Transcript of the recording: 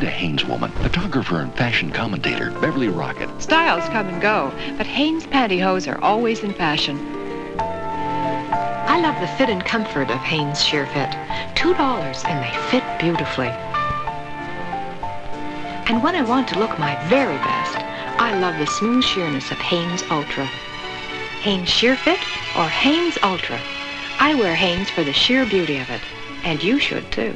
The Hanes woman, photographer and fashion commentator, Beverly Rocket. Styles come and go, but Hanes pantyhose are always in fashion. I love the fit and comfort of Hanes Sheer Fit. $2 and they fit beautifully. And when I want to look my very best, I love the smooth sheerness of Hanes Ultra. Hanes Sheer Fit or Hanes Ultra. I wear Hanes for the sheer beauty of it. And you should too.